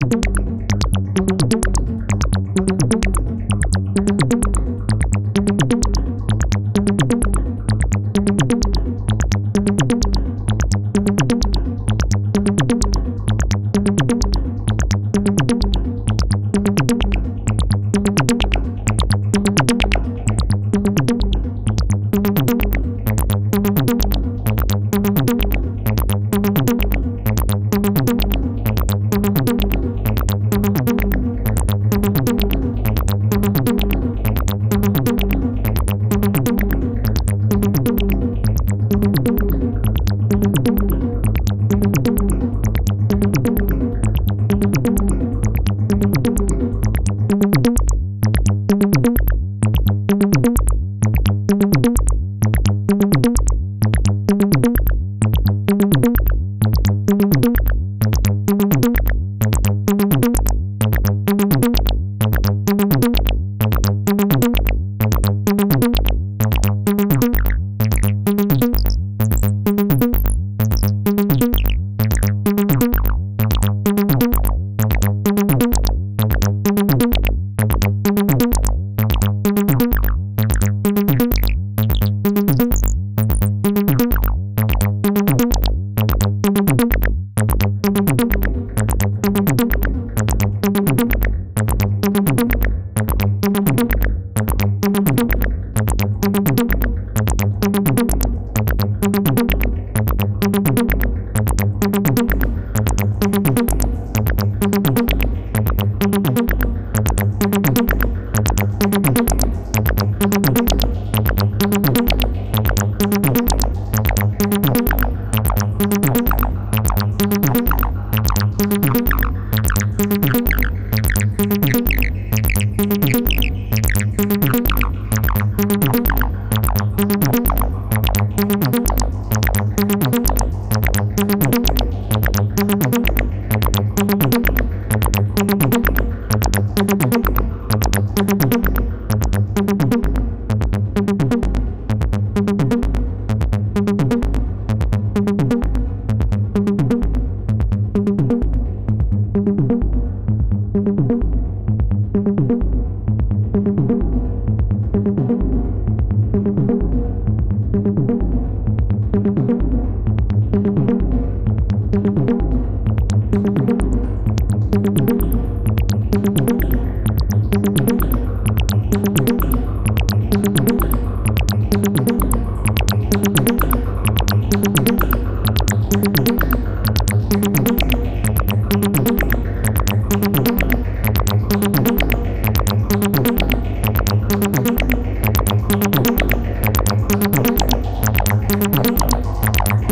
you.